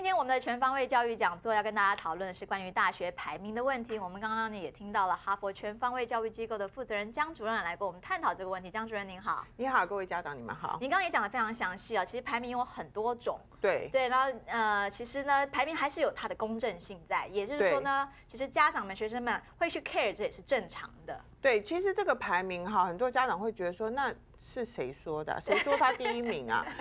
今天我们的全方位教育讲座要跟大家讨论的是关于大学排名的问题。我们刚刚呢也听到了哈佛全方位教育机构的负责人江主任来跟我们探讨这个问题。江主任您好，你好，各位家长你们好。您刚刚也讲的非常详细啊，其实排名有很多种，对对，然后呃，其实呢排名还是有它的公正性在，也就是说呢，其实家长们、学生们会去 care，这也是正常的。对，其实这个排名哈，很多家长会觉得说那。是谁说的？谁说他第一名啊？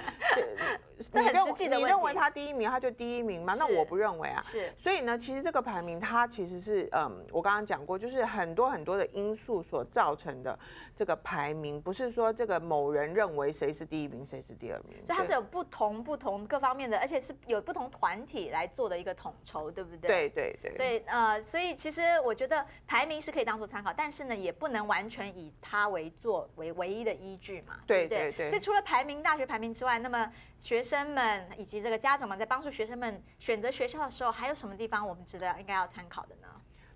这很实际的你认为他第一名，他就第一名吗？那我不认为啊。是。所以呢，其实这个排名它其实是嗯，我刚刚讲过，就是很多很多的因素所造成的这个排名，不是说这个某人认为谁是第一名，谁是第二名。所以它是有不同不同各方面的，而且是有不同团体来做的一个统筹，对不对？对对对。所以呃，所以其实我觉得排名是可以当做参考，但是呢，也不能完全以它为做为唯一的依据嘛。对对对。所以除了排名、大学排名之外，那么学生们以及这个家长们在帮助学生们选择学校的时候，还有什么地方我们值得应该要参考的呢？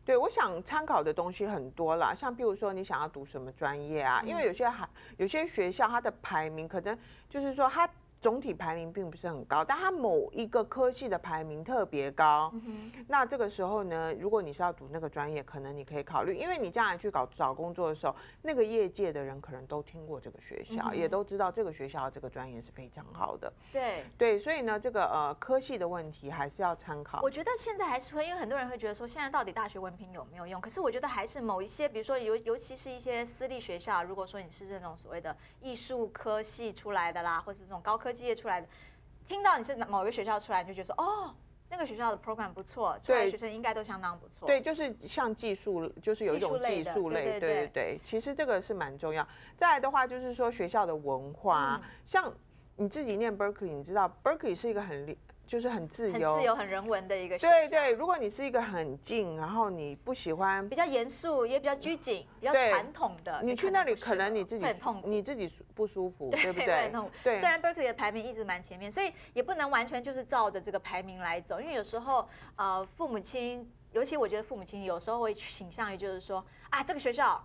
对，我想参考的东西很多啦，像比如说你想要读什么专业啊，因为有些还有些学校它的排名可能就是说它。总体排名并不是很高，但它某一个科系的排名特别高。那这个时候呢，如果你是要读那个专业，可能你可以考虑，因为你将来去搞找工作的时候，那个业界的人可能都听过这个学校，也都知道这个学校这个专业是非常好的。对对，所以呢，这个呃科系的问题还是要参考。我觉得现在还是会，因为很多人会觉得说，现在到底大学文凭有没有用？可是我觉得还是某一些，比如说尤尤其是一些私立学校，如果说你是这种所谓的艺术科系出来的啦，或是这种高科技业出来的。听到你是某一个学校出来，就觉得说哦，那个学校的 program 不错，出来学生应该都相当不错。对，就是像技术，就是有一种技术类，对对对。其实这个是蛮重要。再来的话，就是说学校的文化，像你自己念 Berkeley，你知道 Berkeley 是一个很。就是很自由、很自由、很人文的一个。对对，如果你是一个很静，然后你不喜欢比较严肃，也比较拘谨、比较传统的，你去那里可能你自己很痛苦，你自己不舒服，对不对？对。虽然 Berkeley 的排名一直蛮前面，所以也不能完全就是照着这个排名来走，因为有时候呃，父母亲，尤其我觉得父母亲有时候会倾向于就是说啊，这个学校。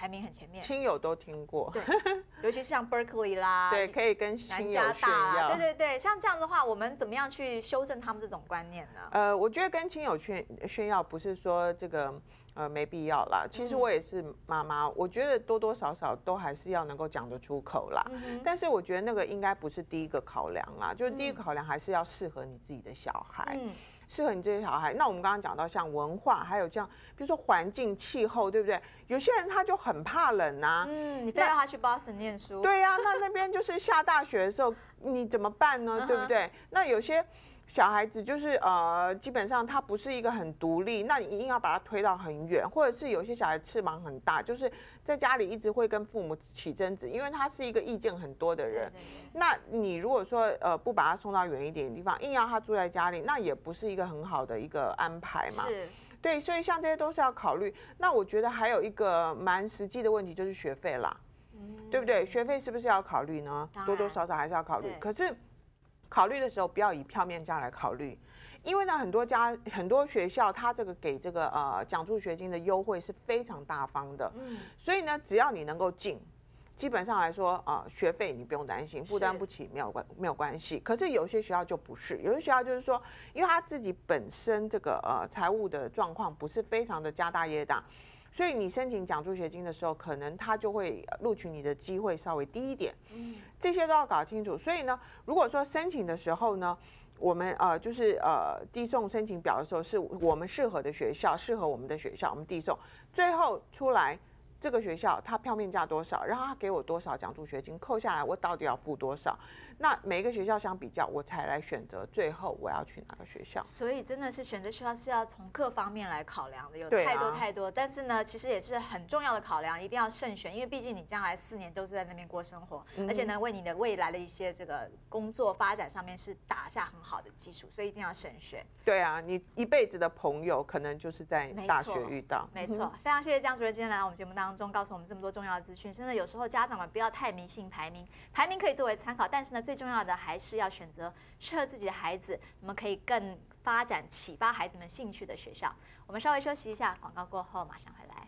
排名很前面，亲友都听过，对，尤其是像 Berkeley 啦，对，可以跟南加大，对对对，像这样的话，我们怎么样去修正他们这种观念呢？呃，我觉得跟亲友炫炫耀不是说这个呃没必要啦。其实我也是妈妈，我觉得多多少少都还是要能够讲得出口啦。但是我觉得那个应该不是第一个考量啦，就是第一个考量还是要适合你自己的小孩。适合你这些小孩。那我们刚刚讲到像文化，还有这样，比如说环境、气候，对不对？有些人他就很怕冷啊。嗯，你非要他去 Boston 念书。对呀，那那边就是下大雪的时候，你怎么办呢？对不对？那有些。小孩子就是呃，基本上他不是一个很独立，那你一定要把他推到很远，或者是有些小孩翅膀很大，就是在家里一直会跟父母起争执，因为他是一个意见很多的人。那你如果说呃不把他送到远一点的地方，硬要他住在家里，那也不是一个很好的一个安排嘛。是，对，所以像这些都是要考虑。那我觉得还有一个蛮实际的问题就是学费啦，对不对？学费是不是要考虑呢？多多少少还是要考虑。可是。考虑的时候不要以票面价来考虑，因为呢很多家很多学校它这个给这个呃奖助学金的优惠是非常大方的，嗯，所以呢只要你能够进，基本上来说啊学费你不用担心负担不起没有关没有关系。可是有些学校就不是，有些学校就是说，因为他自己本身这个呃财务的状况不是非常的家大业大。所以你申请奖助学金的时候，可能他就会录取你的机会稍微低一点。嗯，这些都要搞清楚。所以呢，如果说申请的时候呢，我们呃就是呃递送申请表的时候，是我们适合的学校，适合我们的学校，我们递送，最后出来。这个学校它票面价多少，然后他给我多少奖助学金，扣下来我到底要付多少？那每一个学校相比较，我才来选择最后我要去哪个学校。所以真的是选择学校是要从各方面来考量的，有太多太多。但是呢，其实也是很重要的考量，一定要慎选，因为毕竟你将来四年都是在那边过生活，而且呢，为你的未来的一些这个工作发展上面是打下很好的基础，所以一定要慎选。对啊，你一辈子的朋友可能就是在大学遇到。没错，非常谢谢江主任今天来到我们节目当当。中告诉我们这么多重要的资讯，真的有时候家长们不要太迷信排名，排名可以作为参考，但是呢，最重要的还是要选择适合自己的孩子，我们可以更发展启发孩子们兴趣的学校。我们稍微休息一下，广告过后马上回来。